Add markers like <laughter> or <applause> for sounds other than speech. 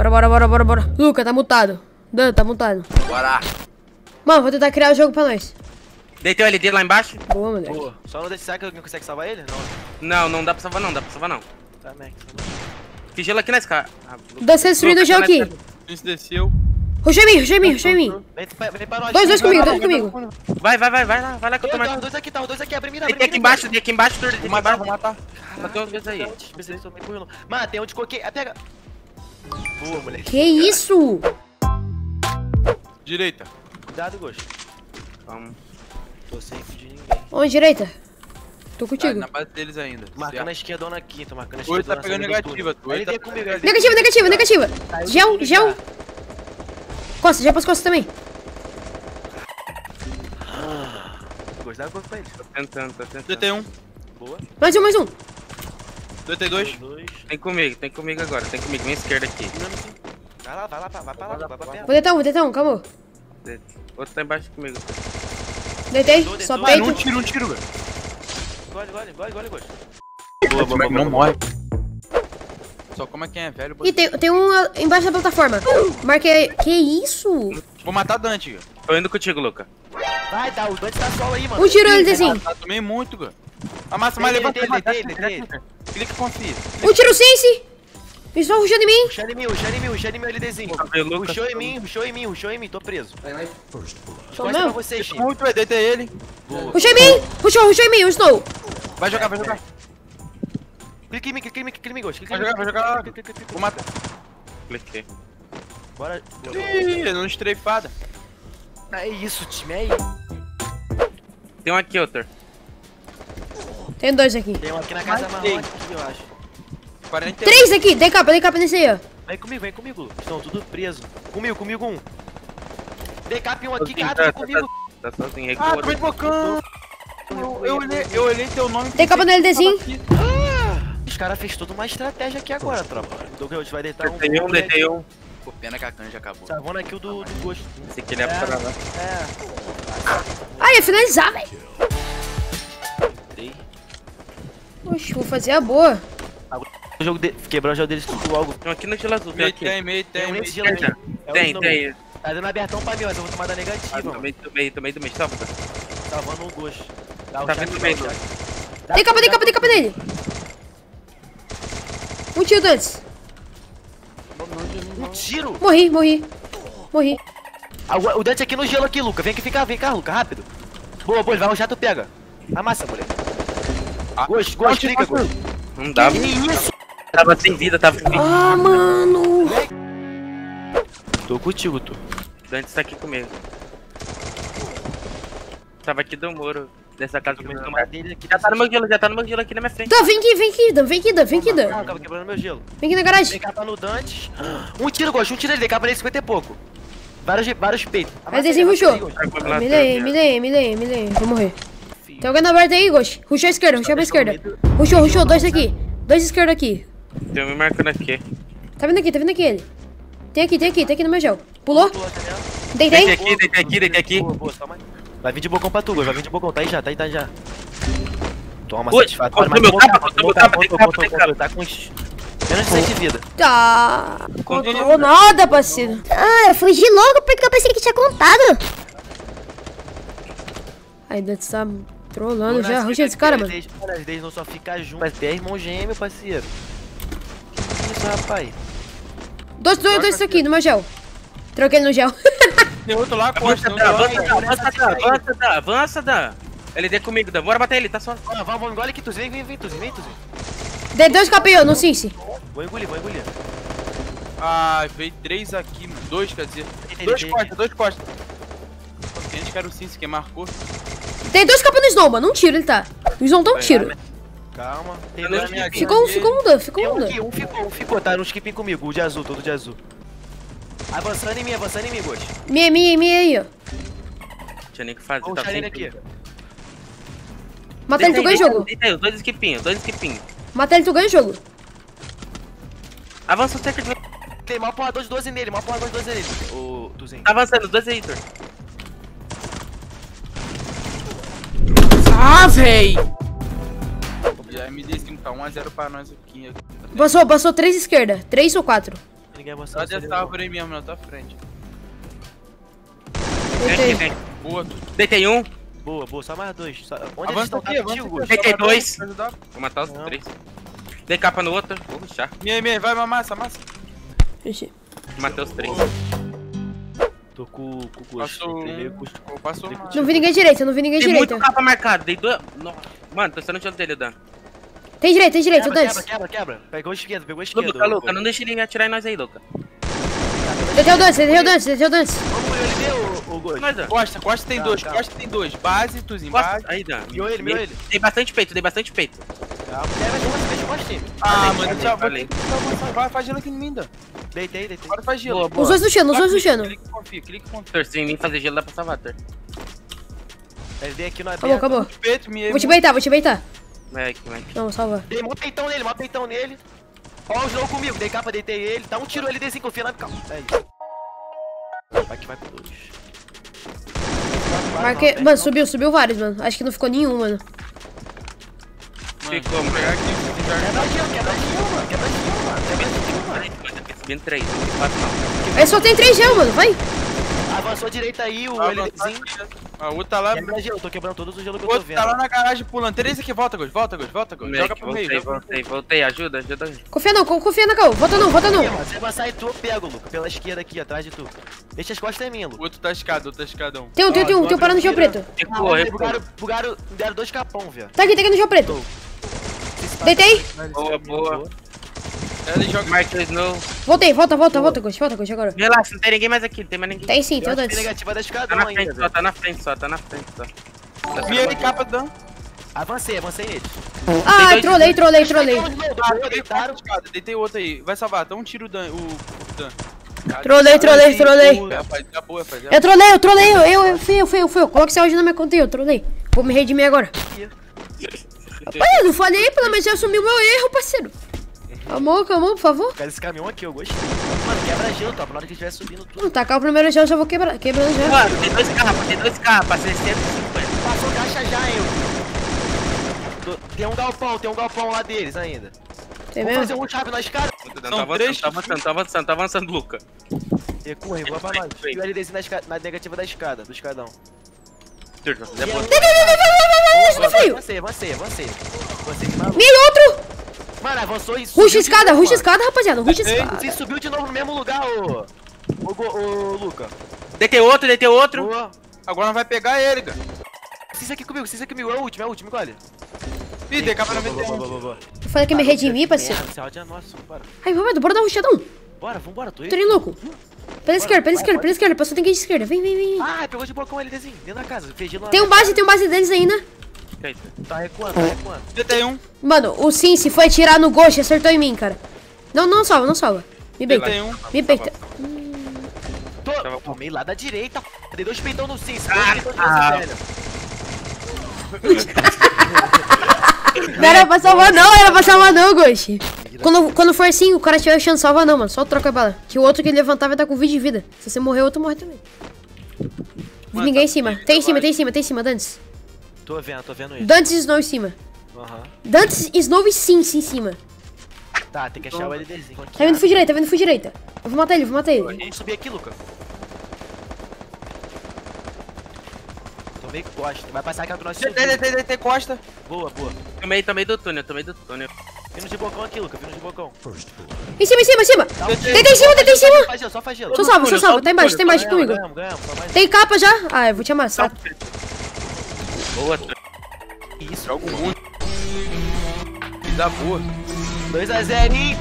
Bora, bora, bora, bora, bora. Luca, tá mutado. Dan, tá mutado. Bora. Mano, vou tentar criar o jogo pra nós. Deitei o LD lá embaixo? Boa, moleque. Boa. Só não deixa. Será que alguém consegue salvar ele? Não. Não, não dá pra salvar não, dá pra salvar não. Tá, Mac. gelo aqui na escada. Ah, Dan, você destruindo o gel aqui. Isso desceu. Ruxa em mim, ruxa em mim, ruxa em mim. Dois, dois comigo, dois comigo. Vai, vai, vai, vai lá, vai lá que eu tô matando. dois aqui, tá, dois aqui, abre mira, abre Deitei aqui mira, embaixo, deitei aqui embaixo, Tur, deitei Vou matar, vou matar. Matei uns vezes aí. Tem um de coqueiro. Pega. Boa, moleque. Que isso? Direita. Cuidado, Gosto. Vamos. Tô sem de ninguém. Onde, direita? Tô Tá contigo. na base deles ainda. Marcando a esquerda na quinta, marcando a esquerda tá pegando negativa, tu. Ele Oi, tá comigo, Negativa, negativa, negativa. Gel, comigo gel. já. Costa, gel pras costas também. Gosto, dá corpo pra ele. Tô tentando, tô tentando. Deitei um. Boa. Mais um, mais um. Deitei dois. Dois. Tem comigo, tem comigo agora, tem comigo, minha esquerda aqui. Vai lá, vai lá, vai pra lá, vai pra perto. Vou deitar um, vou deitar um, calma. Outro tá embaixo comigo. Deitei, Deitou, só. Mano, um peito. tiro, um tiro, velho. Gole, gole, gole, gole, gosto. Boa, boa, boa. Não morre. Só como é quem é velho. Ih, tem, tem um ah, embaixo da plataforma. Marquei. Que isso? Vou matar Dante. Tô indo contigo, Luca. Vai, tá, o Dante tá solo aí, mano. Um tiro ele assim. Ah, tomei muito, cara. A massa Deitei, mais levanta. deitei, levanta. deitei, deitei. Clica e confia. Um tiro sense. Eles estão rushando em mim. Puxa em mim, puxa em mim, puxa em mim, LDzinho. Puxou em mim, puxou em mim, puxou em mim, tô preso. Pra mesmo? você. Muito, velho. Deitei ele. Rushou em mim. Rushou, rushou em mim, o Snow. Vai jogar, vai jogar. Clica em mim, clica em mim, clica em mim, Gosto. Clica Vai em jogar, mim. vai jogar. Vou matar. Cliquei. Bora. Ih, não estreifada. É isso, time, é Tem um aqui, outro. Tem dois aqui. Tem um aqui na casa marrom aqui, eu acho. 41. Três aqui. Dei capa, dei capa nesse aí, ó. Vem comigo, vem comigo. Estão tudo presos. Comigo, comigo um. Decap um aqui, Sozinho, rápido, tá, comigo. Tá sozinho, Ah, recua. tô me bocando. Eu, eu, olhei, eu olhei teu nome. Tem capa no LDzinho. Os caras fez toda uma estratégia aqui agora, tropa. O Douglas vai deitar um. Deitei um, deitei um. Pô, pena que a canja acabou. Savona aqui o do, do gosto. Esse aqui ele é pra lá. É. Ai, ia finalizar, velho. Oxe, vou fazer a boa. O jogo de... Quebrar o jogo deles tudo logo. Tem um aqui no gelo azul, tem Meio aqui. tem, meio Tem tem, meio tem. gelo aqui. É Tem, tem. Tá dando abertão pra mim, mas eu vou tomar da Ah, negativa, mano. tomei, tomei, tomei do meio, salva. Salvando o gosto. Tá vendo dá o bem, chat. Dei capa, dei capa, dei capa nele. Um tiro antes. Um tiro! Morri, morri. Morri. Ah, o Dante aqui no gelo aqui, Luca. Vem aqui ficar, vem cá, Luca, rápido. Boa, boa, ele vai rushar, tu pega. Amassa, moleque. Ah, Gosto, gosto, não, clica, tira, gosto. Não dava. Que isso? Tava sem vida, tava sem vida. Ah, mano. Tô contigo, tu. Dante tá aqui comigo. Tava aqui do muro. Dessa casa do meu Tomar dele aqui. Já tá no meu gelo, já tá no meu gelo aqui na minha frente. Dan, vem aqui, vem aqui, Dan, vem aqui, Dan, vem aqui, Ah, Dan. tava quebrando meu gelo. Vem aqui na garagem. Vem cá, tá no Dante. <gasps> Um tiro, gosto, um tiro ele, decapa nele 50 e pouco. Vários, vários peitos. Mas desenho rushou. Me lê, me lê, me me. Vou morrer. Tem alguém na borda aí, Ghost. Rushou a esquerda, rushou pra esquerda. Rushou, rushou, dois aqui. Dois esquerda aqui. Tem um me marcando aqui. Tá vindo aqui, tá vindo aqui ele. Tem aqui, tem aqui, tem aqui no meu gel. Pulou? Deitei Deitei. aqui, deitei aqui, deitei aqui. Boa, boa, toma aí. Vai vir de bocão pra tu, Gosto, vai vir de bocão. Tá aí já, tá aí, tá aí já. Toma, contra mas meu capa, meu capa, tem tem Tá com uns... menos de 100 de vida. Tá. Controlou nada, parceiro. Ah, eu fugi logo porque eu pensei que tinha contado. Ainda tá trolando já. Ruxa esse cara, mano. As deles não só fica junto, mas tem irmão gêmeo, parceiro. Que isso, rapaz? Dois, dois, dois aqui no meu gel. Troquei ele no gel. <laughs> Tem outro lá, Avança, avança, Dan, avança, Dan, avança, Dan, avança, Dan. LD comigo, Dan. Bora bater ele, tá só. Ah, vamos, vamos, engole aqui, Tuzinho. Vem, vem, Tuzinho, vem, Tuzinho. Dei dois KPO no Cincy. Vou engolir, vou engolir. Ah, veio três aqui, dois, quer dizer. Dois costas, dois costas. A gente quer o Cincy, que marcou. Dei dois KPO no Snow, mano. Um tiro ele tá. O Snow tá um tiro. Calma. Tem dois tinha Ficou um, ficou um, Dan, ficou Tem um, um Dan. aqui, um ficou, um ficou, tá no skipping comigo, o de azul, todo de azul. Avançando em mim, avançando em mim, Gosto. Minha, minha, minha aí, ó. Tinha nem o que fazer, Vamos tá aqui. Mata ele, tu ganha o jogo. Dois skipinhos, dois skipinhos. Mata ele, tu ganha o jogo. Avança o cerca de... Tem mal porrador de 12 nele, mal porrador de 12 nele. O Tuzinho. Tá avançando, dois aí, Heitor. Ah, véi. Já MD5 tá 1x0 pra nós aqui. Passou, passou três esquerda. Três ou quatro. Ninguém Só avançou. dessa árvore aí mesmo, na tua frente. Deitei. Boa. Deitei um, Boa, boa, só mais dois. Só... Onde eles Avança estão? aqui, Tá avança aqui. Deitei dois. vou matar os Não. três. Dei capa no outro, vou ruxar. Meia, meia, vai, massa, massa. Ixi. Matei os três. Tô com, com o Gusto. Passou Tem um. Gusto. Passou Tem. Não vi ninguém direita, não vi ninguém Tem muito capa marcado, dei dois. Nossa. Mano, tô sendo o tiro dele, Dan. Tem direita, tem direita, Quebra, quebra, quebra, quebra. Pegou a esquerda, pegou a esquerda. Luca, Luca, não deixa ele atirar em nós aí, Luca. Deitei o Dance, Dance, deitei o Dance. Costa, Costa tem Tá, dois, tá. Costa tem dois. Base, Tuzinho, base. Aí, Dan. Miou ele, miou ele. Dei bastante peito, dei bastante peito. Ah, mano, já ter que avançar. Vai, faz gelo aqui em mim, Dan. Deitei, deitei. Agora faz gelo. Boa, boa. Os dois no chão, os dois no chão. Clique confia, clique e confia. Torce em mim fazer gelo dá pra salvar. Ele veio aqui no aberto. Acabou, acabou. Peito, me Vou te beitar, vou te beitar. Vai aqui, vai aqui. Não, salva. Dei mó peitão nele, mó peitão nele. Ó o Slow comigo, dei capa, deitei ele. Dá um tiro ele, desse, confia na calma. É isso. Vai que vai pro dois. Marquei. Mano, subiu, subiu vários, mano. Acho que não ficou nenhum, mano. Vou mano. pegar aqui. Quebra gelo, quebra mano. Quebra gelo, mano. Quebra gelo, mano. Subindo três, não quatro não. Aí só tem três gel, mano. Vai. Avançou à direita aí, o Ah, LDzinho. Ah, o outro tá lá. Quebra gelo, tô quebrando todos os gelos que O eu tô outro tá lá vendo. na garagem pulando. Três aqui, volta, Ghost, volta, Ghost, volta, Ghost. Joga pro meio. voltei, pro voltei, voltei. Ajuda, ajuda. Confia não, co- confia na Cal. Volta não, volta não. Aqui, mano, Se avançar e tu, eu pego, Luca. Pela esquerda aqui, atrás de tu. Deixa as costas é minha, O Luca. outro tá escada, o outro tá escadão. Tem um, tem um, tem um, tem um parado no gel preto. Bugaram, bugaram, deram dois capão, velho. Tá aqui, tá aqui no gel preto. Deitei. Boa, boa. Ele joga. Marca Snow. Voltei, volta, volta, volta, Ghost. Volta, Ghost, agora. Relaxa, não tem ninguém mais aqui, não tem mais ninguém. Tem sim, tem Dance. negativa da Tá escada na ainda, frente só, tá na frente só, tá na frente só. Tá Minha e capa Dan. Avancei, avancei. Ai, dois- trolei, trolei, trolei. Ah, deitei outro aí. Vai salvar, dá um tiro Dan, o, Dan. Trolei, trolei, trolei. Eu trolei, eu trolei, eu, eu, eu fui, eu fui, eu fui. Coloca esse áudio na minha conta aí, eu trolei. Vou me redimir agora. Rapaz, eu não falei, pelo menos eu assumi o meu erro, parceiro. Calma, calma, por favor. Cara, esse caminhão aqui, eu gostei. Mano, quebra gelo, top. Na hora que estiver subindo tudo. Não tacar o primeiro gel, eu já vou quebrar, quebrando já. Mano, tem dois carros, tem dois carros, pra 650. Passou caixa já, eu. Tem um galpão, tem um galpão lá deles ainda. Tem Vamos mesmo? fazer um chave na escada. Tá São avançando, três tá avançando, tá avançando, tá avançando, Luca. Recua, recua pra nós. E o LDzinho na, na negativa da escada, do escadão. Turma, depois. Isso no frio. Avancei, avancei, avancei. Avancei que maluco. Vem outro! Mano, avançou e Ruxa subiu de escada, ruxa escada, rapaziada, ruxa escada. Você subiu de novo no mesmo lugar, ô. Ô, Go- ô Luca. Deitei outro, deitei outro. Boa. Agora vai pegar ele, cara. Cisa aqui comigo, cisa aqui comigo. É o último, é o último, olha. Ih, dei capa Boa, boa, 91. boa, boa, boa. Eu falei que me redimir, parceiro. Esse áudio é nosso, bora. Ai, Roberto, bora dar um ruxadão. Bora, vambora, tô aí. Tô nem louco. Pela esquerda, pela esquerda, pela esquerda, passou tem que ir de esquerda. Vem, vem, vem. Ah, pegou de bocão LDzinho, dentro da casa. Fez na- Tem um base, tem um base deles ainda. Tá recuando, tá recuando. Deitei um. Mano, o Cincy foi atirar no Ghost e acertou em mim, cara. Não, não salva, não salva. Me um. Me beita. Tô, tomei lá da direita. Dei dois peitão no Cis. Ah, Dois ah. Não era pra salvar não, era pra salvar não, Ghost. Quando, quando for assim, o cara tiver chance de salvar não, mano. Só troca a bala. Que o outro que ele levantar vai estar com vídeo de vida. Se você morrer, o outro morre também. Vi Mano, ninguém em tá cima. bem, Tem em cima, tem em cima, tem em cima, Dantes. Tô vendo, tô vendo isso. Dantes e Snow em cima. Aham. Dantes, Snow e Cincy em cima. Tá, tem que achar o LDzinho. Tá vindo full direita, tá vindo full direita. Eu vou matar ele, vou matar ele. Vamos subir aqui, Luca. Tomei costa. Vai passar aqui no nosso Deitei, deitei, deitei, Costa. Boa, boa. Tomei, tomei do túnel, tomei do túnel. Vindo de bocão aqui, Luca. Vindo de bocão. Em cima, em cima, em cima. Deita em cima, deita em cima. Faz gelo, só faz gelo. Só salva, só salva. só Tá embaixo, tá embaixo comigo. ganhamos, ganhamos. Só mais Tem capa já? Ah, eu vou te amassar. Boa, isso. Jogo muito. Dá boa. 2x0,